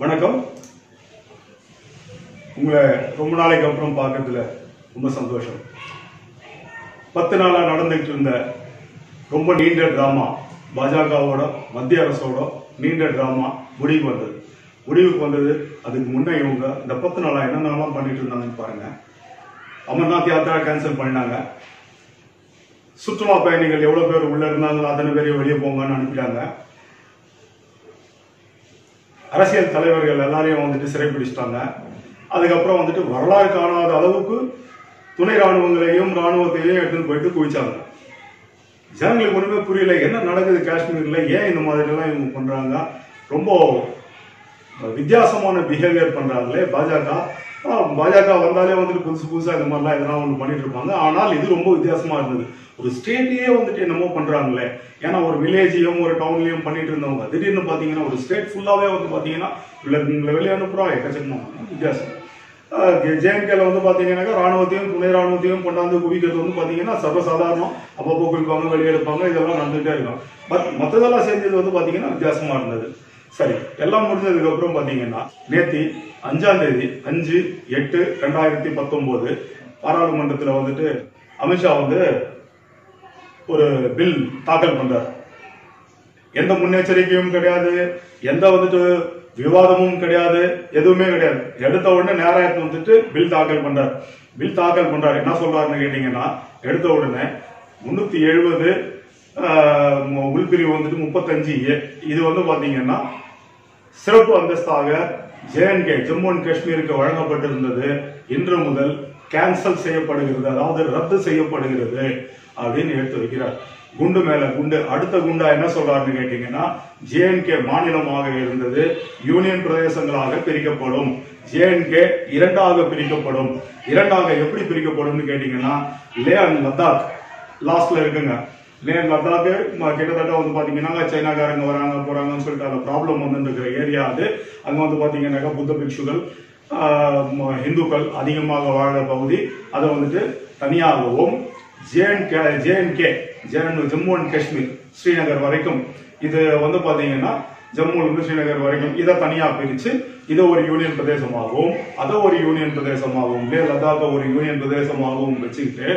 வணக்கம். உங்களை ரொம்ப நாளைக்கு அப்புறம் பார்க்கறதுல ரொம்ப சந்தோஷம். பத்து நாளா நடந்துகிட்டு இருந்த ரொம்ப நீண்ட டிராமா பாஜகவோட மத்திய அரசோட நீண்ட டிராமா முடிவுக்கு வந்தது. முடிவுக்கு வந்தது அதுக்கு முன்னே இவங்க இந்த பத்து நாளா என்னென்னலாம் பண்ணிட்டு இருந்தாங்கன்னு பாருங்க. அமர்நாத் யாத்திரா கேன்சல் பண்ணாங்க சுற்றுலா பயணிகள் எவ்வளவு பேர் உள்ள இருந்தாங்களோ அத்தனை பேரையும் வெளியே போங்கன்னு அனுப்பிட்டாங்க. அரசியல் தலைவர்கள் எல்லாரையும் வந்துட்டு சிறைப்பிடிச்சிட்டாங்க. அதுக்கப்புறம் வந்துட்டு வரலாறு காணாத அளவுக்கு துணை ராணுவங்களையும் ராணுவத்தையும் எடுத்துன்னு போயிட்டு குவிச்சாங்க. ஜனங்களுக்கு ஒண்ணுமே புரியல என்ன நடக்குது காஷ்மீர்ல ஏன் இந்த மாதிரி எல்லாம் இவங்க பண்றாங்க? ரொம்ப வித்தியாசமான பிஹேவியர் பண்றாங்களே பாஜக. பாஜக வந்தாலே வந்துட்டு புதுசு புதுசா இந்த மாதிரிலாம் எதனா ஒன்று பண்ணிட்டு இருப்பாங்க. ஆனால் இது ரொம்ப வித்தியாசமா இருந்தது. ஒரு ஸ்டேட்லயே வந்துட்டு என்னமோ பண்றாங்களே ஏன்னா ஒரு வில்லேஜையும் ஒரு டவுன்லயும் பண்ணிட்டு இருந்தவங்க திடீர்னு பாத்தீங்கன்னா ஒரு ஸ்டேட் ஃபுல்லாவே வந்து பாத்தீங்கன்னா உள்ள உங்களை வெளியே அனுப்புறோம் எக்கச்சக்கமா. வித்தியாசம். ஜேஎம்கேல வந்து பாத்தீங்கன்னாக்கா ராணுவத்தையும் துணை ராணுவத்தையும் கொண்டாந்து குவிக்கிறது வந்து பாத்தீங்கன்னா சர்வசாதாரணம். அப்பப்போ குவிப்பாங்க வெளியெடுப்பாங்க இதெல்லாம் நடந்துகிட்டே இருக்கும். பட் மற்றதெல்லாம் சேர்ந்தது வந்து பாத்தீங்கன்னா வித்தியாசமா இருந்தது. சரி எல்லாம் முடிஞ்சதுக்கு அப்புறம் பாத்தீங்கன்னா நேத்தி அஞ்சாம் தேதி அஞ்சு எட்டு ரெண்டாயிரத்தி பத்தொன்பது பாராளுமன்றத்துல வந்துட்டு அமித்ஷா வந்து ஒரு பில் தாக்கல் பண்றார். எந்த முன்னெச்சரிக்கையும் கிடையாது எந்த வந்துட்டு விவாதமும் கிடையாது எதுவுமே கிடையாது. எடுத்த உடனே நேராயத்தை வந்துட்டு பில் தாக்கல் பண்றார். பில் தாக்கல் பண்றாரு. என்ன சொல்றாருன்னு கேட்டீங்கன்னா எடுத்த உடனே முன்னூத்தி எழுபது உள்பிரிவு வந்துட்டு முப்பத்தஞ்சு. ஏ இது வந்து பாத்தீங்கன்னா சிறப்பு அந்தஸ்தாக ஜேஎன்கே ஜம்மு அண்ட் காஷ்மீருக்கு வழங்கப்பட்டிருந்தது. இன்று முதல் கேன்சல் செய்யப்படுகிறது. அதாவது ரத்து செய்யப்படுகிறது. அப்படின்னு எடுத்து வைக்கிறார். குண்டு மேல குண்டு அடுத்த குண்டா என்ன சொல்றாருன்னு கேட்டீங்கன்னா ஜேஎன்கே மாநிலமாக இருந்தது யூனியன் பிரதேசங்களாக பிரிக்கப்படும். ஜேஎன்கே இரண்டாக பிரிக்கப்படும். இரண்டாக எப்படி பிரிக்கப்படும்னு கேட்டீங்கன்னா லே அண்ட் லத்தாக் லாஸ்ட்ல இருக்குங்க. லே அண்ட் லத்தாக்கு கிட்டத்தட்ட வந்து பாத்தீங்கன்னா சைனாக்காரங்க வராங்க போறாங்கன்னு சொல்லிட்டு அந்த ப்ராப்ளம் வந்து இருக்கிற ஏரியா அது. அங்க வந்து பாத்தீங்கன்னாக்கா புத்த பிக்ஷுகள் ஹிந்துக்கள் இந்துக்கள் அதிகமாக வாழ்ற பகுதி. அதை வந்துட்டு தனியாகவும் JNK JNK Jammu and Kashmir Srinagar வரைக்கும். இது வந்து பாத்தீங்கன்னா ஜம்முலிருந்து ஸ்ரீநகர் வரைக்கும் இதை தனியா பிரிச்சு இதை ஒரு யூனியன் பிரதேசமாகவும் அதை ஒரு யூனியன் பிரதேசமாகவும் லே லடாக்கை ஒரு யூனியன் பிரதேசமாகவும் வச்சுக்கிட்டு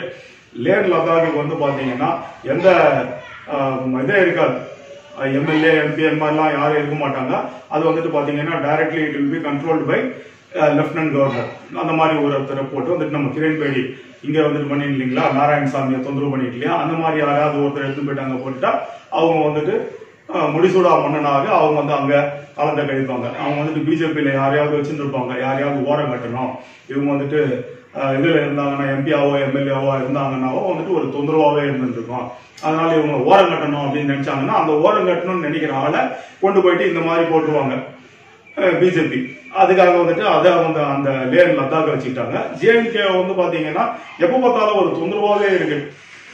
லே லடாக்கு வந்து பாத்தீங்கன்னா எந்த இதே இருக்காது. எம்எல்ஏ எம்பி எல்லாம் யாரும் இருக்க மாட்டாங்க. அது வந்துட்டு பாத்தீங்கன்னா directly it will be controlled by lieutenant governor அந்த மாதிரி ஒருத்தரை போட்டு வந்துட்டு நம்ம கிரண்பேடி இங்க வந்துட்டு பண்ணிட்டு இல்லைங்களா? நாராயணசாமியை தொந்தரவு பண்ணிட்டு இல்லையா? அந்த மாதிரி யாராவது ஒருத்தர் எடுத்து போயிட்டாங்க போட்டுட்டா அவங்க வந்துட்டு முடிசூடா மன்னனாக அவங்க வந்து அங்க கலந்த கழிப்பாங்க. அவங்க வந்துட்டு பிஜேபியில யாரையாவது வச்சிருந்துருப்பாங்க. யாரையாவது ஓரம் கட்டணும். இவங்க வந்துட்டு இதுல இருந்தாங்கன்னா எம்பியாவோ எம்எல்ஏவோ இருந்தாங்கன்னாவோ வந்துட்டு ஒரு தொந்தரவாவே இருந்துட்டு அதனால இவங்க ஓரம் கட்டணும் அப்படின்னு நினைச்சாங்கன்னா அந்த ஓரம் கட்டணும்னு நினைக்கிற ஆளை கொண்டு போயிட்டு இந்த மாதிரி போட்டுருவாங்க பிஜேபி. அதுக்காக வந்துட்டு அதை அவங்க அந்த லேன் லத்தாக்க வச்சுக்கிட்டாங்க ஜேஎன்கே வந்து பார்த்தீங்கன்னா எப்ப பார்த்தாலும் ஒரு தொந்தரவாகவே இருக்கு.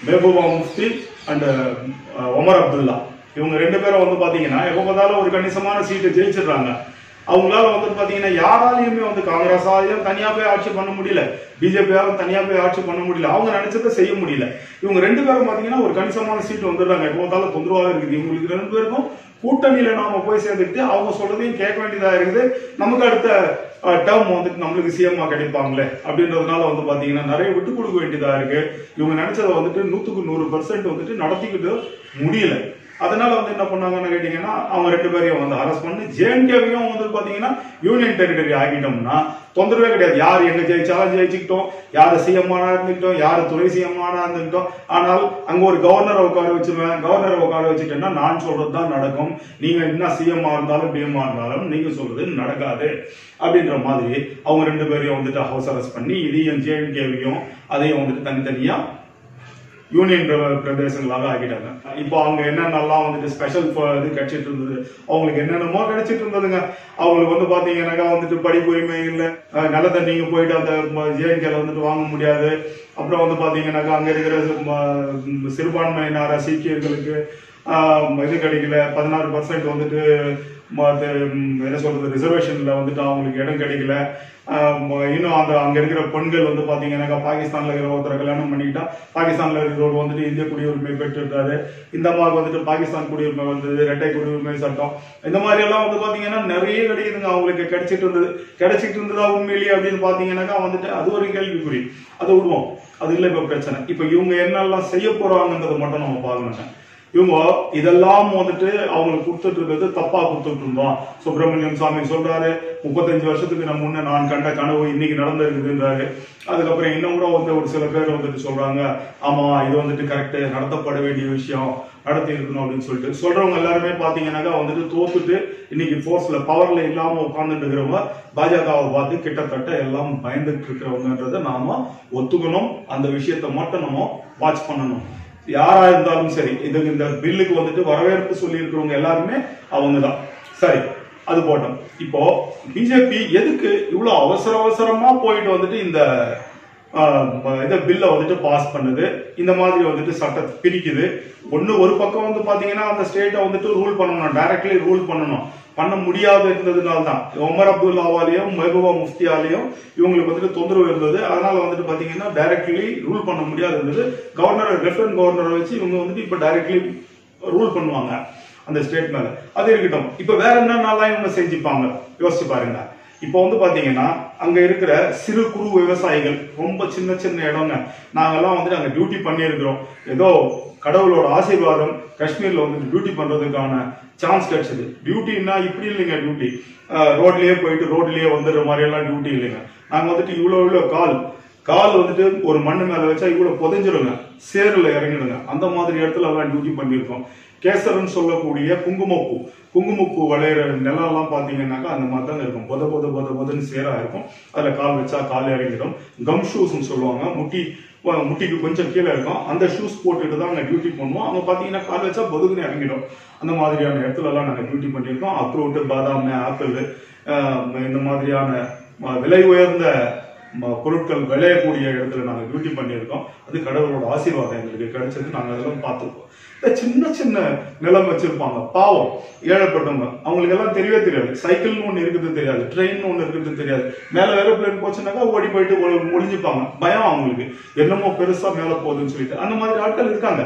மெஹபூபா முஃப்தி அண்ட் ஒமர் அப்துல்லா. இவங்க ரெண்டு பேரும் வந்து பார்த்தீங்கன்னா எப்போ பார்த்தாலும் ஒரு கணிசமான சீட்டு ஜெயிச்சிடுறாங்க. அவங்களால வந்து பார்த்தீங்கன்னா யாராலையுமே வந்து காங்கிரஸாலையும் தனியாக போய் ஆட்சி பண்ண முடியல. பிஜேபியாலும் தனியாக போய் ஆட்சி பண்ண முடியல. அவங்க நினைச்சதை செய்ய முடியல. இவங்க ரெண்டு பேரும் பார்த்தீங்கன்னா ஒரு கணிசமான சீட்டு வந்துடுறாங்க. எப்போ பார்த்தாலும் தொந்தரவாக இருக்குது. இவங்களுக்கு ரெண்டு பேருக்கும் கூட்டணியில நாம போய் சேர்ந்துக்கிட்டு அவங்க சொல்றதையும் கேட்க வேண்டியதா இருக்குது. நமக்கு அடுத்த டேர்ம் வந்துட்டு நம்மளுக்கு சிஎம்மா கிடைப்பாங்களே அப்படின்றதுனால வந்து பாத்தீங்கன்னா நிறைய விட்டு கொடுக்க வேண்டியதா இருக்கு. இவங்க நினைச்சதை வந்துட்டு நூத்துக்கு நூறு பர்சன்ட் வந்துட்டு நடத்திக்கிட்டு முடியல. அதனால வந்து என்ன பண்ணாங்கன்னு கேட்டீங்கன்னா அவங்க ரெண்டு பேரையும் வந்து அரெஸ்ட் பண்ணி ஜேஎன்கேவையும் வந்து பாத்தீங்கன்னா யூனியன் டெரிட்டரி ஆகிட்டோம்னா தொந்தரவே கிடையாது. யார் எங்க ஜெயிச்சாலும் ஜெயிச்சுக்கிட்டோம் யார் சிஎம்மானா இருந்துக்கிட்டோம் யார் துணை சிஎம்மானா இருந்துக்கிட்டோம். ஆனால் அங்க ஒரு கவர்னரை உட்கார வச்சிருவேன். கவர்னரை உட்கார வச்சுட்டேன்னா நான் சொல்றது தான் நடக்கும். நீங்க என்ன சிஎம்மா இருந்தாலும் பிஎம்மா இருந்தாலும் நீங்க சொல்றது நடக்காது. அப்படின்ற மாதிரி அவங்க ரெண்டு பேரையும் வந்துட்டு ஹவுஸ் அரெஸ்ட் பண்ணி இதையும் ஜேஎன்கேவையும் அதையும் வந்துட்டு தனித்தனியா யூனியன் பிரதேசங்களாக ஆகிட்டாங்க இப்போ அவங்க என்னென்னலாம் வந்துட்டு ஸ்பெஷல் இது கிடைச்சிட்டு இருந்தது அவங்களுக்கு என்னென்னமோ கிடைச்சிட்டு இருந்ததுங்க. அவங்களுக்கு வந்து பாத்தீங்கன்னாக்கா வந்துட்டு படிப்பு உரிமை இல்லை. அஹ் நிலத்தை நீங்க போயிட்டு அந்த ஜேஎன்கேல வந்துட்டு வாங்க முடியாது. அப்புறம் வந்து பாத்தீங்கன்னாக்கா அங்க இருக்கிற ம- சிறுபான்மையினார சீக்கியர்களுக்கு இது கிடைக்கல. பதினாறு பர்சன்ட் வந்துட்டு என்ன சொல்றது ரிசர்வேஷன்ல வந்துட்டு அவங்களுக்கு இடம் கிடைக்கல. இன்னும் அந்த அங்க இருக்கிற பெண்கள் வந்து பாத்தீங்கன்னாக்கா பாகிஸ்தான்ல இருக்கிற ஒருத்தரை கல்யாணம் பண்ணிக்கிட்டா பாகிஸ்தான்ல இருக்கிறவர் வந்துட்டு இந்திய குடியுரிமை பெற்றிருக்காரு. இந்த மாதிரி வந்துட்டு பாகிஸ்தான் குடியுரிமை வந்தது ரெட்டை குடியுரிமை சட்டம். இந்த மாதிரி எல்லாம் வந்து பாத்தீங்கன்னா நிறைய கிடைக்குதுங்க. அவங்களுக்கு கிடைச்சிட்டு இருந்தது. கிடைச்சிட்டு இருந்ததா உண்மையிலேயே அப்படின்னு பாத்தீங்கன்னாக்கா வந்துட்டு அது ஒரு கேள்விக்குறி. அதை விடுவோம். அது இல்லை இப்ப பிரச்சனை. இப்ப இவங்க என்னெல்லாம் செய்ய போறாங்கன்றது மட்டும் நம்ம பார்க்கணுங்க. இவங்க இதெல்லாம் வந்துட்டு அவங்களுக்கு கொடுத்துட்டு இருக்கிறது தப்பா கொடுத்துட்டு இருந்தோம். சுப்பிரமணியம் சாமி சொல்றாரு முப்பத்தஞ்சு வருஷத்துக்கு நம்ம முன்ன நான் கண்ட கனவு இன்னைக்கு நடந்திருக்குதுன்றாரு. அதுக்கப்புறம் இன்னும் கூட வந்து ஒரு சில பேர் வந்துட்டு சொல்றாங்க ஆமா இது வந்துட்டு கரெக்ட் நடத்தப்பட வேண்டிய விஷயம் நடத்தி இருக்கணும் அப்படின்னு சொல்லிட்டு. சொல்றவங்க எல்லாருமே பாத்தீங்கன்னாக்கா வந்துட்டு தோத்துட்டு இன்னைக்கு போர்ஸ்ல பவர்ல இல்லாம உட்கார்ந்துட்டு இருக்கிறவங்க பாஜகவை பார்த்து கிட்டத்தட்ட எல்லாம் பயந்துட்டு இருக்கிறவங்கன்றத நாம ஒத்துக்கணும். அந்த விஷயத்தை மட்டும் நம்ம வாட்ச் பண்ணணும். யாரா இருந்தாலும் சரி இது இந்த பில்லுக்கு வந்துட்டு வரவேற்பு சொல்லி இருக்கிறவங்க எல்லாருமே அவங்க தான் சரி அது போட்டோம். இப்போ பிஜேபி எதுக்கு இவ்வளவு அவசர அவசரமா போயிட்டு வந்துட்டு இந்த இந்த இதை பில்லை வந்துட்டு பாஸ் பண்ணுது. இந்த மாதிரி வந்துட்டு சட்டத்தை பிரிக்குது. ஒன்று ஒரு பக்கம் வந்து பார்த்தீங்கன்னா அந்த ஸ்டேட்டை வந்துட்டு ரூல் பண்ணணும். டைரக்ட்லி ரூல் பண்ணணும். பண்ண முடியாத இருந்ததுனால தான் உமர் அப்துல்லாவாலையும் மெஹபூபா முஃப்தியாலையும் இவங்களுக்கு வந்துட்டு தொந்தரவு இருந்தது. அதனால வந்துட்டு பார்த்தீங்கன்னா டைரக்ட்லி ரூல் பண்ண முடியாது இருந்தது. கவர்னர் லெப்டினன்ட் கவர்னரை வச்சு இவங்க வந்துட்டு இப்போ டைரக்ட்லி ரூல் பண்ணுவாங்க. அந்த ஸ்டேட் மேல. அது இருக்கட்டும். இப்ப வேற என்னென்னலாம் இவங்க செஞ்சுப்பாங்க? யோசிச்சு பாருங்க. இப்போ வந்து பார்த்தீங்கன்னா அங்கே இருக்கிற சிறு குறு விவசாயிகள் ரொம்ப சின்ன சின்ன இடங்க நாங்கெல்லாம் வந்துட்டு அங்கே டியூட்டி பண்ணியிருக்கிறோம். ஏதோ கடவுளோட ஆசீர்வாதம் காஷ்மீரில் வந்துட்டு டியூட்டி பண்ணுறதுக்கான சான்ஸ் கிடைச்சது. டியூட்டின்னா இப்படி இல்லைங்க டியூட்டி ரோட்லேயே போயிட்டு ரோட்லேயே வந்துடுற மாதிரியெல்லாம் டியூட்டி இல்லைங்க. நாங்கள் வந்துட்டு இவ்வளோ இவ்வளோ கால் கால் வந்துட்டு ஒரு மண்ணு மேல வச்சா கூட புதைஞ்சிருங்க சேரில் இறங்கிடுங்க. அந்த மாதிரி இடத்துல எல்லாம் டியூட்டி பண்ணியிருக்கோம். கேசரன் சொல்லக்கூடிய குங்குமப்பூ. குங்குமப்பூ விளையிற நிலம் எல்லாம் பாத்தீங்கன்னாக்கா அந்த மாதிரி தான் இருக்கும். பொத பொத பொத பொதன்னு சேரா இருக்கும். அதுல கால் வச்சா கால் இறங்கிடும். கம் ஷூஸ்னு சொல்லுவாங்க. முட்டி முட்டிக்கு கொஞ்சம் கீழே இருக்கும். அந்த ஷூஸ் போட்டுட்டு தான் நாங்கள் டியூட்டி பண்ணுவோம். அங்க பாத்தீங்கன்னா கால் வச்சா பொதுக்குன்னு இறங்கிடும். அந்த மாதிரியான இடத்துல எல்லாம் நாங்கள் டியூட்டி பண்ணியிருக்கோம். அக்ரூட் பாதாம் ஆப்பிள் இந்த மாதிரியான விலை உயர்ந்த பொருட்கள் விளையக்கூடிய இடத்துல நாங்க டியூட்டி பண்ணியிருக்கோம். அது கடவுளோட ஆசீர்வாதம் எங்களுக்கு கிடைச்சது. நாங்க அதெல்லாம் பார்த்துருக்கோம். இந்த சின்ன சின்ன நிலம் வச்சிருப்பாங்க பாவம் ஏழைப்பட்டவங்க அவங்களுக்கு எல்லாம் தெரியவே தெரியாது. சைக்கிள்னு ஒண்ணு இருக்குது தெரியாது ட்ரெயின் ஒண்ணு இருக்குது தெரியாது. மேல ஏரோப்ளேன் போச்சுனாக்கா ஓடி போயிட்டு முடிஞ்சுப்பாங்க பயம் அவங்களுக்கு. என்னமோ பெருசா மேல போகுதுன்னு சொல்லிட்டு. அந்த மாதிரி ஆட்கள் இருக்காங்க.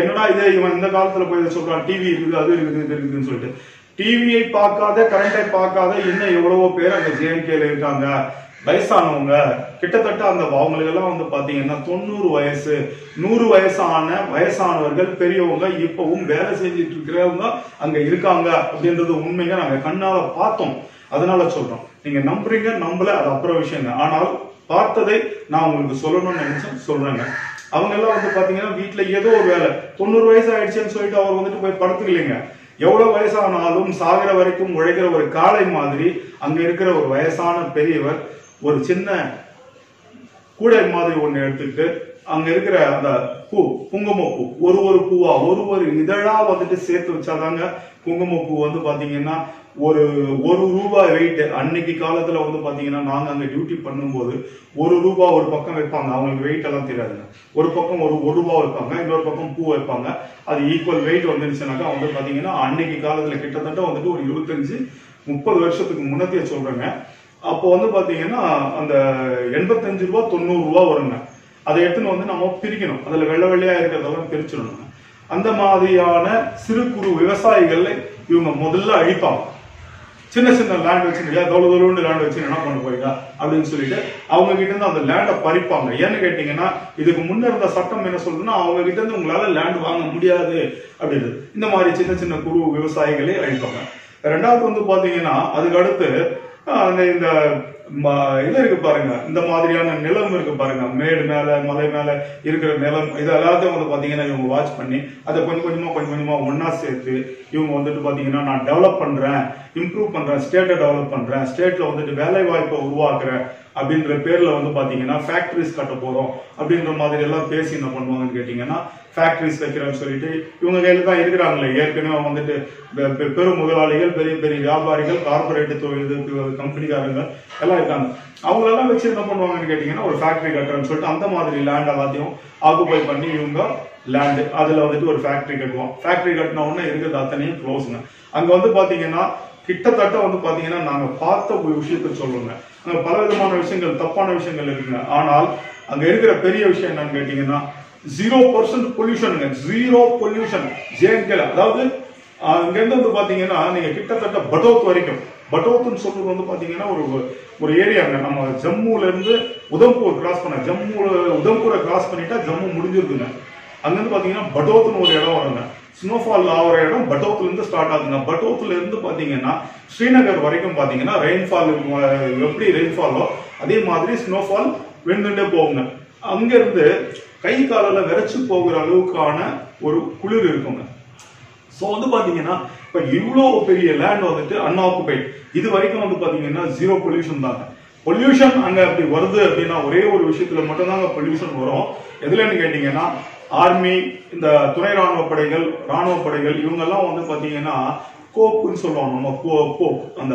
என்னடா இதே? இவன் இந்த காலத்துல போய் சொல்கிறான் சொல்றான். டிவி இருக்குது அது இருக்குது இது இருக்குதுன்னு சொல்லிட்டு. டிவியை பார்க்காத கரண்டை பார்க்காத இன்னும் எவ்வளவோ பேர் அங்க ஜேஎன்கேல இருக்காங்க. வயசானவங்க கிட்டத்தட்ட அந்த அவங்களுக்கெல்லாம் வந்து பார்த்தீங்கன்னா தொண்ணூறு வயசு நூறு வயசான வயசானவர்கள் பெரியவங்க இப்பவும் வேலை செஞ்சுட்டு இருக்கிறவங்க அங்க இருக்காங்க அப்படின்றது உண்மைங்க நாங்க கண்ணால பார்த்தோம். அதனால சொல்றோம். நீங்க நம்புறீங்க நம்பல அது அப்புறம் விஷயங்க. ஆனால் பார்த்ததை நான் உங்களுக்கு சொல்லணும்னு நினைச்சேன் சொல்றேங்க. அவங்க எல்லாம் வந்து பாத்தீங்கன்னா வீட்டுல ஏதோ ஒரு வேலை. தொண்ணூறு வயசு ஆயிடுச்சுன்னு சொல்லிட்டு அவர் வந்துட்டு போய் படுத்துக்கலைங்க. எவ்வளவு வயசானாலும் சாகிற வரைக்கும் உழைக்கிற ஒரு காலை மாதிரி அங்க இருக்கிற ஒரு வயசான பெரியவர் ஒரு சின்ன கூடை மாதிரி ஒன்று எடுத்துட்டு அங்க இருக்கிற அந்த பூ குங்குமப்பூ ஒரு ஒரு பூவா ஒரு ஒரு இதழா வந்துட்டு சேர்த்து வச்சாதாங்க குங்குமப்பூ வந்து பாத்தீங்கன்னா ஒரு ஒரு ரூபாய் வெயிட் அன்னைக்கு காலத்துல வந்து பாத்தீங்கன்னா நாங்க அங்க டியூட்டி பண்ணும்போது ஒரு ரூபாய் ஒரு பக்கம் வைப்பாங்க அவங்களுக்கு வெயிட் எல்லாம் தெரியாதுங்க. ஒரு பக்கம் ஒரு ஒரு ரூபாய் வைப்பாங்க இன்னொரு பக்கம் பூ வைப்பாங்க அது ஈக்குவல் வெயிட் வந்துருச்சுனாக்கா வந்து பாத்தீங்கன்னா அன்னைக்கு காலத்துல கிட்டத்தட்ட வந்துட்டு ஒரு இருபத்தஞ்சு முப்பது வருஷத்துக்கு முன்னத்தையே சொல்றேங்க. அப்போ வந்து பாத்தீங்கன்னா அந்த எண்பத்தஞ்சு ரூபா தொண்ணூறு ரூபா வருங்க. அதை எடுத்துன்னு வந்து நம்ம பிரிக்கணும். அதுல வெள்ளை வெள்ளையா இருக்கிறதெல்லாம் பிரிச்சிடணும். அந்த மாதிரியான சிறு குறு விவசாயிகளை இவங்க முதல்ல அழிப்பாங்க. சின்ன சின்ன லேண்ட் வச்சுருக்கீங்களா தொலை தொலைன்னு லேண்ட் வச்சு என்ன பண்ண போயிட்டா அப்படின்னு சொல்லிட்டு அவங்க கிட்ட இருந்து அந்த லேண்டை பறிப்பாங்க. ஏன்னு கேட்டீங்கன்னா இதுக்கு முன்ன இருந்த சட்டம் என்ன சொல்றதுன்னா அவங்க கிட்ட இருந்து உங்களால லேண்ட் வாங்க முடியாது அப்படின்றது இந்த மாதிரி சின்ன சின்ன குறு விவசாயிகளை அழிப்பாங்க. ரெண்டாவது வந்து பாத்தீங்கன்னா அதுக்கு அடுத்து ஆஹ், அந்த இந்த ம- இது இருக்கு பாருங்க. இந்த மாதிரியான நிலம் இருக்கு பாருங்க. மேடு மேல மலை மேல இருக்கிற நிலம் இது எல்லாத்தையும் வந்து பாத்தீங்கன்னா இவங்க வாட்ச் பண்ணி அதை கொஞ்சம் கொஞ்சமா கொஞ்சம் கொஞ்சமா ஒன்னா சேர்த்து இவங்க வந்துட்டு பாத்தீங்கன்னா நான் டெவலப் பண்றேன் இம்ப்ரூவ் பண்றேன் ஸ்டேட்டை டெவலப் பண்றேன் ஸ்டேட்ல வந்துட்டு வேலை வாய்ப்பை உருவாக்குறேன் அப்படின்ற பேர்ல வந்து பாத்தீங்கன்னா ஃபேக்டரிஸ் கட்ட போறோம் அப்படின்ற மாதிரி எல்லாம் பேசி என்ன பண்ணுவாங்கன்னு கேட்டீங்கன்னா ஃபேக்டரிஸ் வைக்கிறேன்னு சொல்லிட்டு இவங்க கையில தான் இருக்கிறாங்களே. ஏற்கனவே வந்துட்டு பெ- பெ- பெரும் முதலாளிகள் பெரிய பெரிய வியாபாரிகள் கார்பரேட் தொழில் கம்பெனிக்காரங்க எல்லாம் இருக்காங்க. அவங்களெல்லாம் வச்சு என்ன பண்ணுவாங்கன்னு கேட்டீங்கன்னா ஒரு ஃபேக்டரி கட்டுறேன்னு சொல்லிட்டு அந்த மாதிரி லேண்ட் எல்லாத்தையும் ஆக்குபை பண்ணி இவங்க லேண்டு அதுல வந்துட்டு ஒரு ஃபேக்டரி கட்டுவோம். ஃபேக்டரி கட்டின உடனே இருக்கிறது அத்தனையும் க்ளோஸுங்க அங்க வந்து பாத்தீங்கன்னா கிட்டத்தட்ட வந்து பாத்தீங்கன்னா நாங்க பார்த்த ஒரு விஷயத்த சொல்லுங்க. அங்க பல விதமான விஷயங்கள் தப்பான விஷயங்கள் இருக்குங்க. ஆனால் அங்க இருக்கிற பெரிய விஷயம் என்னன்னு கேட்டீங்கன்னா ஜீரோ பர்சன்ட் பொல்யூஷனுங்க ஜீரோ பொல்யூஷன் ஜேஎன்கேல அதாவது ஆஹ், இங்கிருந்து வந்து பாத்தீங்கன்னா நீங்க கிட்டத்தட்ட படோத் வரைக்கும் பட்டோத்துன்னு சொல்றது வந்து பாத்தீங்கன்னா ஒரு ஒரு ஏரியாங்க நம்ம ஜம்முல இருந்து உதம்பூர் கிராஸ் பண்ண ஜம்மு உதம்பூரை கிராஸ் பண்ணிட்டா ஜம்மு முடிஞ்சிருக்குங்க அங்கிருந்து பாத்தீங்கன்னா பட்டோத்துன்னு ஒரு இடம் வருங்க. ஸ்னோஃபால் ஆகிற இடம் பட்டோத்துல இருந்து ஸ்டார்ட் ஆகுதுங்க. பட்டோத்துல இருந்து பாத்தீங்கன்னா ஸ்ரீநகர் வரைக்கும் பாத்தீங்கன்னா ரெயின்ஃபால் எப்படி ரெயின்ஃபாலோ அதே மாதிரி ஸ்னோஃபால் விழுந்துட்டே போகுங்க. அங்கேருந்து கை காலில் விரைச்சு போகிற அளவுக்கான ஒரு குளிர் இருக்குங்க. ஸோ வந்து பாத்தீங்கன்னா இப்போ இவ்வளோ பெரிய லேண்ட் வந்துட்டு அன்ஆக்குபைட் இது வரைக்கும் வந்து பாத்தீங்கன்னா ஜீரோ பொல்யூஷன் தாங்க பொல்யூஷன் அங்க அப்படி வருது அப்படின்னா ஒரே ஒரு விஷயத்துல மட்டும்தாங்க பொல்யூஷன் வரும். எதுலன்னு கேட்டீங்கன்னா ஆர்மி இந்த துணை ராணுவ படைகள் ராணுவ படைகள் இவங்கெல்லாம் வந்து பாத்தீங்கன்னா கோப்புன்னு சொல்லுவாங்க நம்ம கோ கோப் அந்த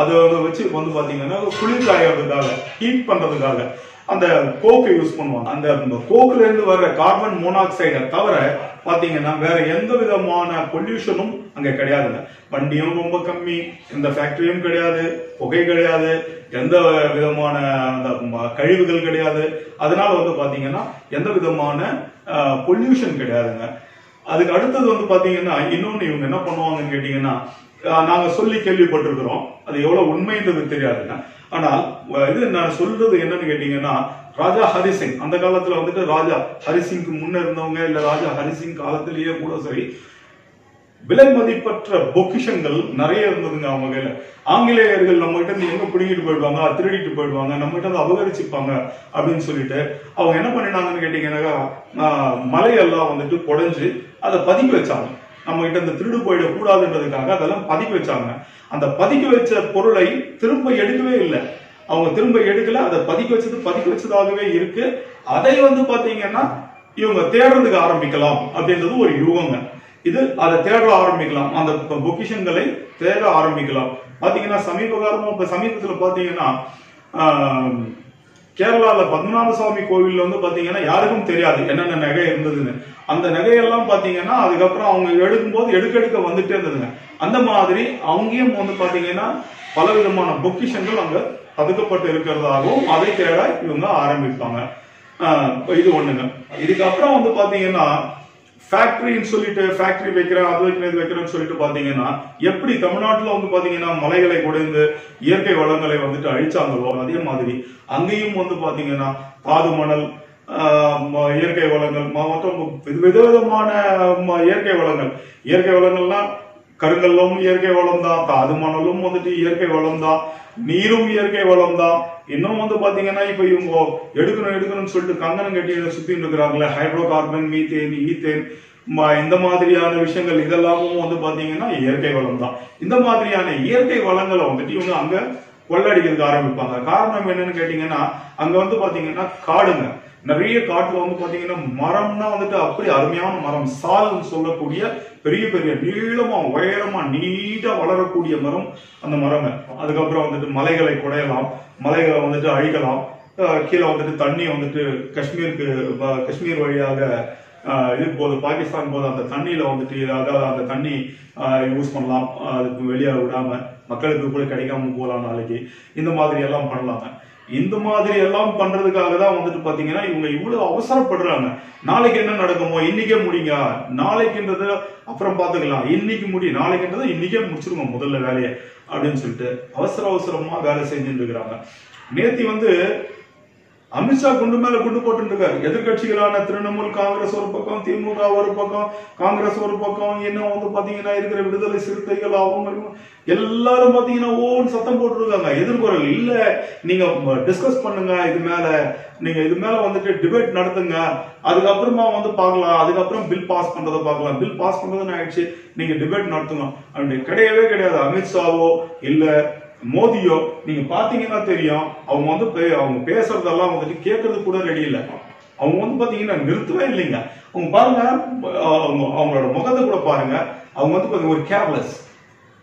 அதை வச்சு வந்து பாத்தீங்கன்னா குளிர் காயறதுக்காக ஹீட் பண்றதுக்காக அந்த கோக்கை யூஸ் பண்ணுவாங்க. அந்த கோக்குல இருந்து வர்ற கார்பன் மோனாக்சைடை தவிர பாத்தீங்கன்னா வேற எந்த விதமான பொல்யூஷனும் அங்க கிடையாதுங்க வண்டியும் ரொம்ப கம்மி. எந்த ஃபேக்டரியும் கிடையாது. புகை கிடையாது. எந்த விதமான அந்த கழிவுகள் கிடையாது. அதனால வந்து பாத்தீங்கன்னா எந்த விதமான பொல்யூஷன் கிடையாதுங்க. அதுக்கு அடுத்தது வந்து பாத்தீங்கன்னா இன்னொன்னு இவங்க என்ன பண்ணுவாங்கன்னு கேட்டீங்கன்னா நாங்கள் நாங்க சொல்லி கேள்விப்பட்டிருக்கிறோம். அது எவ்வளவு உண்மைன்றது தெரியாதுங்க. ஆனால் இது நான் சொல்றது என்னன்னு கேட்டீங்கன்னா ராஜா ஹரிசிங். அந்த காலத்துல வந்துட்டு ராஜா ஹரிசிங்க்கு முன்ன இருந்தவங்க இல்ல ராஜா ஹரிசிங் காலத்திலேயே கூட சரி விலை மதிப்பற்ற பொக்கிஷங்கள் நிறைய இருந்ததுங்க அவங்க கையில. ஆங்கிலேயர்கள் நம்ம கிட்ட இருந்து எங்க பிடிங்கிட்டு போயிடுவாங்க? திருடிட்டு போயிடுவாங்க. நம்ம கிட்ட இருந்து அபகரிச்சுப்பாங்க அப்படின்னு சொல்லிட்டு அவங்க என்ன பண்ணினாங்கன்னு கேட்டீங்கன்னாக்கா மலையெல்லாம் வந்துட்டு குடைஞ்சு அதை பதுக்கி வச்சாங்க. நம்ம கிட்ட இந்த திருடு போயிடக்கூடாதுன்றதுக்காக அதெல்லாம் பதுக்கி வச்சாங்க. அந்த பதுக்கி வச்ச பொருளை திரும்ப எடுக்கவே இல்லை. அவங்க திரும்ப எடுக்கல அதை பதுக்கி வச்சது பதுக்கி வச்சதாகவே இருக்கு. அதை வந்து பாத்தீங்கன்னா இவங்க தேடுறதுக்கு ஆரம்பிக்கலாம் அப்படின்றது ஒரு யுகங்க. இது அதை தேட ஆரம்பிக்கலாம். அந்த பொக்கிஷன்களை தேட ஆரம்பிக்கலாம். பாத்தீங்கன்னா சமீப காலமா இப்ப சமீபத்துல பாத்தீங்கன்னா கேரளாவில் பத்மநாப சுவாமி கோவில்ல வந்து பாத்தீங்கன்னா யாருக்கும் தெரியாது என்னென்ன நகை இருந்ததுன்னு. அந்த நகையெல்லாம் பாத்தீங்கன்னா அதுக்கப்புறம் அவங்க எடுக்கும்போது எடுக்க எடுக்க வந்துட்டே இருந்ததுங்க. அந்த மாதிரி அவங்கேயும் வந்து பாத்தீங்கன்னா பல விதமான பொக்கிஷங்கள் அங்க பதுக்கப்பட்டு இருக்கிறதாகவும் அதை தேட இவங்க ஆரம்பிப்பாங்க. இது ஒண்ணுங்க. இதுக்கப்புறம் வந்து பாத்தீங்கன்னா ஃபேக்டரின்னு சொல்லிட்டு ஃபேக்டரி வைக்கிறேன் அது வைக்கிறேன் இது வைக்கிறேன்னு சொல்லிட்டு பாத்தீங்கன்னா எப்படி தமிழ்நாட்டில் வந்து பாத்தீங்கன்னா மலைகளை குடைந்து இயற்கை வளங்களை வந்துட்டு அழிச்சாங்களோ அதே மாதிரி அங்கேயும் வந்து பாத்தீங்கன்னா தாது மணல் இயற்கை வளங்கள் மற்றும் வித- விதவிதமான ம- இயற்கை வளங்கள். இயற்கை வளங்கள்னா கருங்கல்லும் இயற்கை வளம் தான் தாது மணலும் வந்துட்டு இயற்கை வளம் தான் நீரும் இயற்கை வளம் தான் இன்னும் வந்து பாத்தீங்கன்னா இப்ப இவங்க எடுக்கணும் எடுக்கணும்னு சொல்லிட்டு கங்கணம் கட்டி சுத்தி இருக்கிறாங்களே ஹைட்ரோ கார்பன் மீத்தேன் ஈத்தேன் இந்த மாதிரியான விஷயங்கள் இதெல்லாமும் வந்து பாத்தீங்கன்னா இயற்கை வளம் தான் இந்த மாதிரியான இயற்கை வளங்களை வந்துட்டு இவங்க அங்க கொள்ளடிக்கிறதுக்கு ஆரம்பிப்பாங்க. காரணம் என்னன்னு கேட்டீங்கன்னா அங்க வந்து பாத்தீங்கன்னா காடுங்க. நிறைய காட்டுல வந்து பாத்தீங்கன்னா மரம்னா வந்துட்டு அப்படி அருமையான மரம். சால்னு சொல்லக்கூடிய பெரிய பெரிய நீளமா உயரமா நீட்டா வளரக்கூடிய மரம் அந்த மரங்க. அதுக்கப்புறம் வந்துட்டு மலைகளை குடையலாம் மலைகளை வந்துட்டு அழிக்கலாம். கீழே வந்துட்டு தண்ணி வந்துட்டு காஷ்மீருக்கு காஷ்மீர் வழியாக இது போது பாகிஸ்தான் போது அந்த தண்ணியில வந்துட்டு அதாவது அந்த தண்ணி யூஸ் பண்ணலாம். அதுக்கு வெளியே விடாம. மக்களுக்கு கூட கிடைக்காம போகலாம் நாளைக்கு. இந்த மாதிரி எல்லாம் பண்ணலாங்க. இந்த மாதிரி எல்லாம் பண்றதுக்காக தான் வந்துட்டு பாத்தீங்கன்னா இவங்க இவ்வளவு அவசரப்படுறாங்க. நாளைக்கு என்ன நடக்குமோ இன்னைக்கே முடிங்க நாளைக்குன்றது அப்புறம் பாத்துக்கலாம். இன்னைக்கு முடி நாளைக்குன்றதை இன்னைக்கே முடிச்சிருங்க முதல்ல வேலையை. அப்படின்னு சொல்லிட்டு அவசர அவசரமா வேலை செஞ்சுட்டு இருக்கிறாங்க. நேத்தி வந்து அமித்ஷா குண்டு மேல குண்டு போட்டு இருக்காரு எதிர்கட்சிகளான திரிணாமுல் காங்கிரஸ் ஒரு பக்கம் திமுக ஒரு பக்கம் காங்கிரஸ் ஒரு பக்கம் இன்னும் வந்து பாத்தீங்கன்னா இருக்கிற விடுதலை சிறுத்தைகள் அவங்க எல்லாரும் பாத்தீங்கன்னா ஓன்னு சத்தம் போட்டுருக்காங்க. எதிர்குரல் இல்ல. நீங்க டிஸ்கஸ் பண்ணுங்க. இது மேல நீங்க இது மேல வந்துட்டு டிபேட் நடத்துங்க. அதுக்கப்புறமா வந்து பார்க்கலாம். அதுக்கப்புறம் பில் பாஸ் பண்றதை பார்க்கலாம். பில் பாஸ் பண்றதுன்னு ஆயிடுச்சு. நீங்க டிபேட் நடத்துங்க அப்படி கிடையவே கிடையாது. அமித்ஷாவோ இல்ல மோதியோ நீங்க பாத்தீங்கன்னா தெரியும் அவங்க வந்து பே- அவங்க பேசுறதெல்லாம் வந்துட்டு கேட்கறது கூட ரெடி இல்ல. அவங்க வந்து பாத்தீங்கன்னா நிறுத்தவே இல்லைங்க. அவங்க பாருங்க அவங்களோட முகத்தை கூட பாருங்க. அவங்க வந்து கொஞ்சம் ஒரு கேர்லெஸ்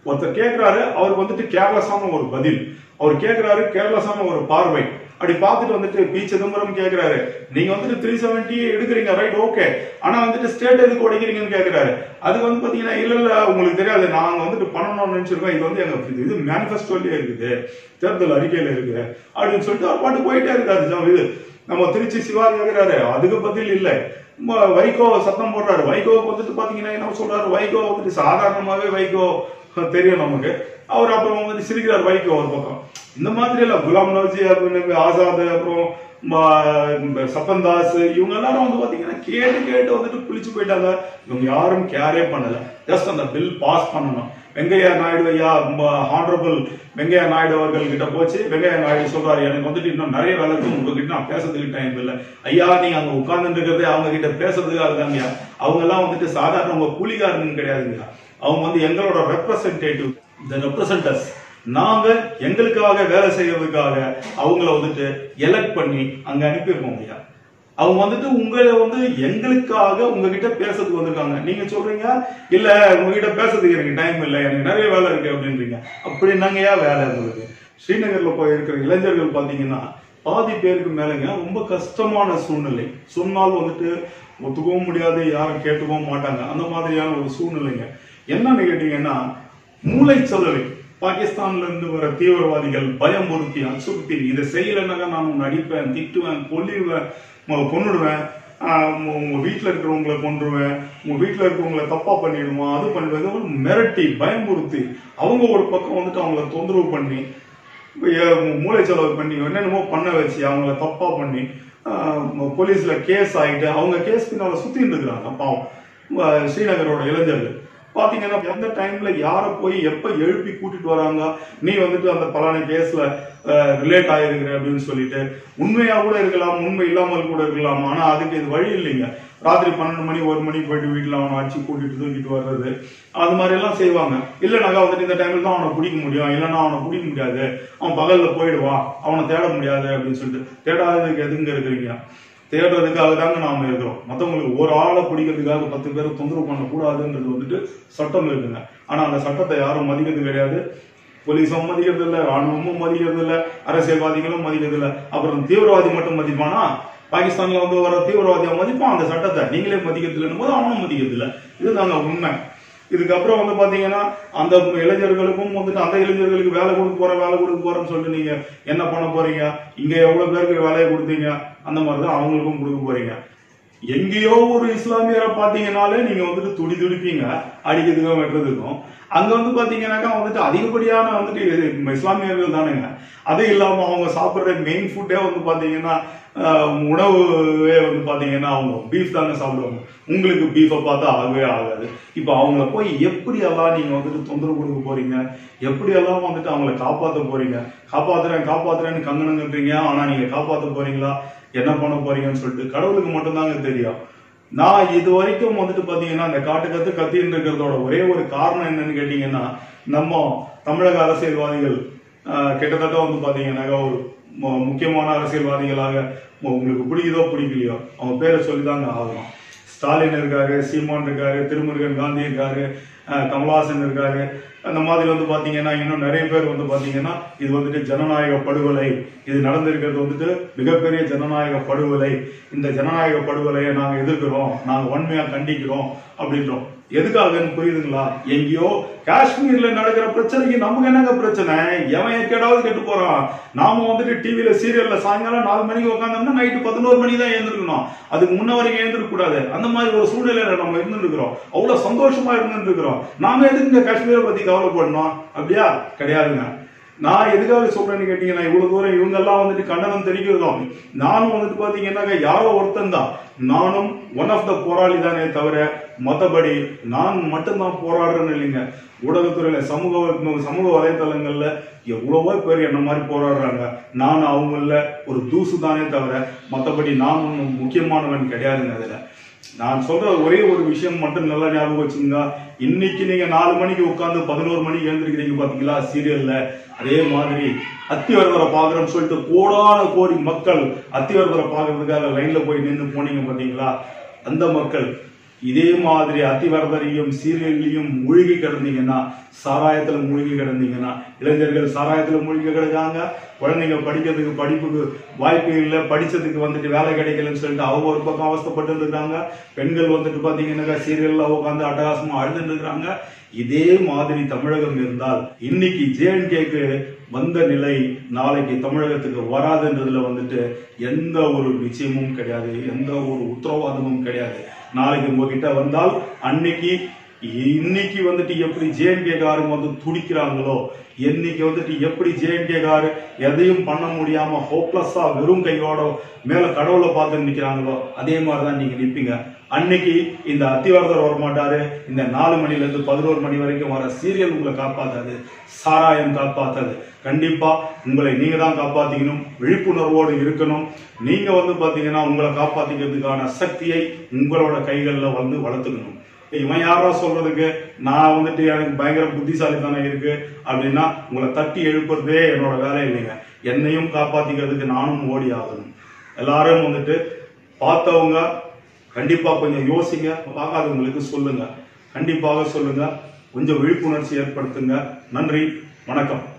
ஒருத்தர் கேட்கிறாரு அவருக்கு வந்துட்டு கேர்லெஸ்ஸான ஒரு பதில். அவர் கேட்கிறாரு கேர்லெஸ்ஸான ஒரு பார்வை. அப்படி பார்த்துட்டு வந்துட்டு பி சிதம்பரம் கேட்கிறாரு நீங்க வந்துட்டு த்ரீ செவன்டி எடுக்கிறீங்க ரைட் ஓகே ஆனா வந்துட்டு ஸ்டேட் எதுக்கு உடைக்கிறீங்கன்னு கேட்கிறாரு அது வந்து பாத்தீங்கன்னா இல்ல இல்ல உங்களுக்கு தெரியாது. நாங்க வந்துட்டு பண்ணணும்னு நினைச்சிருக்கோம். இது வந்து எங்க இது- இது இருக்குது. தேர்தல் அறிக்கையில இருக்கு அப்படின்னு சொல்லிட்டு அவர் பாட்டு போயிட்டே இருக்காரு. இது நம்ம திருச்சி சிவா கேட்கிறாரு அதுக்கு பதில் இல்லை. வைகோ சத்தம் போடுறாரு. வைகோவுக்கு வந்துட்டு பாத்தீங்கன்னா என்ன சொல்றாரு? வைகோ வந்துட்டு சாதாரணமாவே வைகோ தெரியும் நமக்கு. அவர் அப்புறம் வந்துட்டு சிரிக்கிறார் வைகோ ஒரு பக்கம். இந்த மாதிரி எல்லாம் குலாம் நவ்ஜி அப்புறம் ஆசாத் அப்புறம் சப்பன் தாஸ் இவங்க எல்லாரும் வந்து பாத்தீங்கன்னா கேட்டு கேட்டு வந்துட்டு குளிச்சு போயிட்டாங்க. இவங்க யாரும் கேரே பண்ணல. ஜஸ்ட் அந்த பில் பாஸ் பண்ணணும். வெங்கையா நாயுடு ஐயா ஹானரபிள் வெங்கையா நாயுடு அவர்கள் கிட்ட போச்சு. வெங்கையா நாயுடு சொல்றாரு எனக்கு வந்துட்டு இன்னும் நிறைய வேலை இருக்கு. உங்ககிட்ட நான் பேசுறதுக்கு டைம் இல்லை. ஐயா நீங்க அங்க உட்கார்ந்துட்டு இருக்கிறதே அவங்க கிட்ட பேசுறதுக்காக தாங்க அவங்க எல்லாம் வந்துட்டு சாதாரண உங்க கூலிகாரங்க கிடையாதுங்க அவங்க வந்து எங்களோட ரெப்ரசன்டேட்டிவ் இந்த ரெப்ரசன்டர்ஸ் நாங்க எங்களுக்காக வேலை செய்யறதுக்காக அவங்கள வந்துட்டு எலெக்ட் பண்ணி அங்க அனுப்பியிருக்கோம் ஐயா. அவங்க வந்துட்டு உங்களை வந்து எங்களுக்காக உங்ககிட்ட பேசுறதுக்கு வந்திருக்காங்க. நீங்க சொல்றீங்க இல்ல உங்ககிட்ட பேசுறதுக்கு எனக்கு டைம் இல்லை எனக்கு நிறைய வேலை இருக்கு அப்படின்றீங்க. அப்படி என்னங்கய்யா வேலை உங்களுக்கு ஸ்ரீநகர்ல போய் இருக்கிற இளைஞர்கள் பாத்தீங்கன்னா பாதி பேருக்கு மேலங்க ரொம்ப கஷ்டமான சூழ்நிலை. சொன்னாலும் வந்துட்டு ஒத்துக்கவும் முடியாது யாரும் கேட்டுக்கவும் மாட்டாங்க. அந்த மாதிரியான ஒரு சூழ்நிலைங்க. என்னன்னு கேட்டீங்கன்னா மூளை செலவை பாகிஸ்தான்ல இருந்து வர தீவிரவாதிகள் பயமுறுத்தி அச்சுறுத்தி இதை செய்யலைன்னாக்கா நான் உன்னை அடிப்பேன் திட்டுவேன் கொல்லிடுவேன் கொன்னுடுவேன். உங்க- உங்க வீட்டுல இருக்கிறவங்களை கொன்றுவேன். உங்க வீட்டுல இருக்கிறவங்களை தப்பா பண்ணிடுவான் அது பண்ணிடுவேன். மிரட்டி பயமுறுத்தி அவங்க ஒரு பக்கம் வந்துட்டு அவங்கள தொந்தரவு பண்ணி மூளை செலவு பண்ணி என்னென்னமோ பண்ண வச்சு அவங்கள தப்பா பண்ணி போலீஸ்ல கேஸ் ஆகிட்டு அவங்க கேஸ் பின்னால சுத்திட்டு இருக்கிறாங்க பாவம் ஸ்ரீநகரோட இளைஞர்கள். பாத்தீங்கன்னா எந்த டைம்ல யார போய் எப்ப எழுப்பி கூட்டிட்டு வராங்க? நீ வந்துட்டு அந்த பலான கேஸ்ல ரிலேட் ஆயிருக்கிற அப்படின்னு சொல்லிட்டு உண்மையா கூட இருக்கலாம் உண்மை இல்லாமல் கூட இருக்கலாம் ஆனா அதுக்கு இது வழி இல்லைங்க. ராத்திரி பன்னெண்டு மணி ஒரு மணிக்கு போயிட்டு வீட்டுல அவனை அடிச்சு கூட்டிட்டு தூக்கிட்டு வர்றது அது மாதிரி எல்லாம் செய்வாங்க. இல்லைனாக்கா வந்துட்டு இந்த டைம்ல தான் அவனை பிடிக்க முடியும். இல்லைன்னா அவனை பிடிக்க முடியாது. அவன் பகல்ல போயிடுவான் அவனை தேட முடியாது அப்படின்னு சொல்லிட்டு தேடாததுக்கு எதுங்க இருக்கிறீங்க? தேடுறதுக்காக தாங்க நாம இருக்கிறோம். மத்தவங்களுக்கு ஒரு ஆளை பிடிக்கிறதுக்காக பத்து பேரை தொந்தரவு பண்ணக்கூடாதுன்றது வந்துட்டு சட்டம் இருக்குங்க. ஆனா அந்த சட்டத்தை யாரும் மதிக்கிறது கிடையாது. போலீஸும் மதிக்கிறது இல்லை ராணுவமும் மதிக்கிறது இல்லை அரசியல்வாதிகளும் மதிக்கிறது இல்லை அப்புறம் தீவிரவாதி மட்டும் மதிப்பானா? பாகிஸ்தான்ல வந்து வர தீவிரவாதியை மதிப்பான் அந்த சட்டத்தை. நீங்களே மதிக்கிறது இல்லைன்னு போது அவனும் மதிக்கிறது இல்லை இதுதாங்க உண்மை. இதுக்கப்புறம் வந்து பாத்தீங்கன்னா அந்த இளைஞர்களுக்கும் வந்துட்டு அந்த இளைஞர்களுக்கு வேலை கொடுக்க போறேன் வேலை கொடுக்க போறேன்னு சொல்லிட்டு நீங்க என்ன பண்ண போறீங்க? இங்க எவ்வளவு பேருக்கு வேலையை கொடுத்தீங்க? அந்த மாதிரி தான் அவங்களுக்கும் கொடுக்க போறீங்க. எங்கேயோ ஒரு இஸ்லாமியரை பாத்தீங்கன்னாலே நீங்க வந்துட்டு துடி துடிப்பீங்க அடிக்கிறதுக்கும் வெட்டுறதுக்கும் அங்க வந்து பாத்தீங்கன்னாக்கா வந்துட்டு அதிகப்படியான வந்துட்டு இஸ்லாமியர்கள் தானுங்க. அது இல்லாம அவங்க சாப்பிடுற மெயின் ஃபுட்டே வந்து பாத்தீங்கன்னா உணவே உணவுவே வந்து பார்த்தீங்கன்னா அவங்க பீஃப் தாங்க சாப்பிடுவாங்க. உங்களுக்கு பீஃபை பார்த்தா ஆகவே ஆகாது. இப்போ அவங்கள போய் எப்படியெல்லாம் நீங்கள் வந்துட்டு தொந்தரவு கொடுக்க போறீங்க? எப்படியெல்லாம் வந்துட்டு அவங்கள காப்பாற்ற போறீங்க? காப்பாத்துறேன் காப்பாத்துறேன்னு கங்கணம் ஆனால் நீங்கள் காப்பாற்ற போறீங்களா? என்ன பண்ண போறீங்கன்னு சொல்லிட்டு கடவுளுக்கு மட்டும்தாங்க தெரியும். நான் இது வரைக்கும் வந்துட்டு பாத்தீங்கன்னா இந்த காட்டு கத்து கத்தின்னு இருக்கிறதோட ஒரே ஒரு காரணம் என்னன்னு கேட்டீங்கன்னா நம்ம தமிழக அரசியல்வாதிகள் கிட்டத்தட்ட வந்து பாத்தீங்கன்னாக்கா ஒரு முக்கியமான அரசியல்வாதிகளாக உங்களுக்கு பிடிக்குதோ பிடிக்கலையோ அவங்க பேரை சொல்லிதாங்க ஆகணும். ஸ்டாலின் இருக்காரு சீமான் இருக்காரு திருமுருகன் காந்தி இருக்காரு அஹ் கமலஹாசன் இருக்காரு. அந்த மாதிரி வந்து பார்த்தீங்கன்னா இன்னும் நிறைய பேர் வந்து பார்த்தீங்கன்னா இது வந்துட்டு ஜனநாயக படுகொலை. இது நடந்திருக்கிறது வந்துட்டு மிகப்பெரிய ஜனநாயக படுகொலை. இந்த ஜனநாயக படுகொலையை நாங்கள் எதிர்க்கிறோம் நாங்கள் வன்மையாக கண்டிக்கிறோம் அப்படின்றோம். எதுக்காகன்னு புரியுதுங்களா? எங்கேயோ காஷ்மீர்ல நடக்கிற பிரச்சனைக்கு நமக்கு என்னங்க பிரச்சனை? எவன் கேடாவது கெட்டு போறான். நாம வந்துட்டு டிவியில சீரியல்ல சாயங்காலம் நாலு மணிக்கு உட்காந்தோம்னா நைட்டு பதினோரு மணிக்கு தான் எழுந்திருக்கணும். அதுக்கு முன்ன வரைக்கும் எழுந்திருக்க கூடாது. அந்த மாதிரி ஒரு சூழ்நிலையில நம்ம இருந்துருக்கிறோம். அவ்வளவு சந்தோஷமா இருந்துருக்கிறோம். நாம எதுக்கு இந்த காஷ்மீரை பத்தி கவலைப்படணும்? அப்படியா? கிடையாதுங்க. நான் எதுக்காக சொல்றேன்னு கேட்டீங்கன்னா இவ்வளவு தூரம் இவங்க எல்லாம் வந்துட்டு கண்டனம் தெரிவிக்கிறதும் நானும் வந்துட்டு பாத்தீங்கன்னாக்க யாரோ ஒருத்தன் தான். நானும் ஒன் ஆஃப் த போராளி தானே தவிர மத்தபடி நான் மட்டும்தான் போராடுறேன்னு இல்லைங்க. ஊடகத்துறையில சமூக சமூக வலைதளங்கள்ல எவ்வளவோ பேர் என்ன மாதிரி போராடுறாங்க. நான் அவங்கள ஒரு தூசு தானே தவிர மத்தபடி நான் ஒன்றும் முக்கியமானவன் கிடையாதுங்க அதுல. நான் சொல்ற ஒரே ஒரு விஷயம் மட்டும் நல்லா ஞாபகம் வச்சுங்க இன்னைக்கு நீங்க நாலு மணிக்கு உட்காந்து பதினோரு மணிக்கு எழுந்திருக்கிறீங்க பாத்தீங்களா? சீரியல்ல. அதே மாதிரி அத்திவரதரை பாக்குறோம்னு சொல்லிட்டு கோடான கோடி மக்கள் அத்திவரதரை பாக்குறதுக்காக லைன்ல போய் நின்று போனீங்க பாத்தீங்களா? அந்த மக்கள். இதே மாதிரி அத்திவரதரையும் சீரியல்லையும் மூழ்கி கிடந்தீங்கன்னா சாராயத்துல மூழ்கி கிடந்தீங்கன்னா இளைஞர்கள் சாராயத்துல மூழ்கி கிடக்காங்க. குழந்தைங்க படிக்கிறதுக்கு படிப்புக்கு வாய்ப்பு இல்லை. படிச்சதுக்கு வந்துட்டு வேலை கிடைக்கலன்னு சொல்லிட்டு அவங்க ஒரு பக்கம் அவஸ்தப்பட்டு இருக்காங்க பெண்கள் வந்துட்டு பாத்தீங்கன்னா சீரியல்ல உட்காந்து அட்டகாசமா அழுதுட்டு இருக்காங்க. இதே மாதிரி தமிழகம் இருந்தால் இன்னைக்கு ஜேஎன்கேக்கு வந்த நிலை நாளைக்கு தமிழகத்துக்கு வராதுன்றதுல வந்துட்டு எந்த ஒரு நிச்சயமும் கிடையாது எந்த ஒரு உத்தரவாதமும் கிடையாது. நாளைக்கு உங்ககிட்ட வந்தால் அன்னைக்கு இன்னைக்கு வந்துட்டு எப்படி ஜேஎன்கே காரங்க வந்து துடிக்கிறாங்களோ இன்னைக்கு வந்துட்டு எப்படி ஜேஎன்கே காரு எதையும் பண்ண முடியாம ஹோப்லெஸ்ஸா வெறும் கையோட மேல கடவுளை பார்த்து நிற்கிறாங்களோ அதே மாதிரிதான் நீங்க நிற்பீங்க அன்னைக்கு இந்த அத்திவரதர் வரமாட்டாரு. இந்த நாலு மணில இருந்து பதினோரு மணி வரைக்கும் வர சீரியல் உங்களை காப்பாத்தாது. சாராயம் காப்பாத்தாது. கண்டிப்பா உங்களை நீங்க தான் காப்பாத்திக்கணும். விழிப்புணர்வோடு இருக்கணும். நீங்க வந்து பாத்தீங்கன்னா உங்களை காப்பாத்திக்கிறதுக்கான சக்தியை உங்களோட கைகளில் வந்து வளர்த்துக்கணும். இவன் யாரா சொல்றதுக்கு நான் வந்துட்டு எனக்கு பயங்கர புத்திசாலித்தனம் இருக்கு அப்படின்னா உங்களை தட்டி எழுப்புறதே என்னோட வேலை இல்லைங்க. என்னையும் காப்பாத்திக்கிறதுக்கு நானும் ஓடி ஆகணும். எல்லாரும் வந்துட்டு பார்த்தவங்க கண்டிப்பா கொஞ்சம் யோசிங்க. பார்க்காதவங்களுக்கு சொல்லுங்க. கண்டிப்பாக சொல்லுங்க. கொஞ்சம் விழிப்புணர்ச்சி ஏற்படுத்துங்க. நன்றி. வணக்கம்.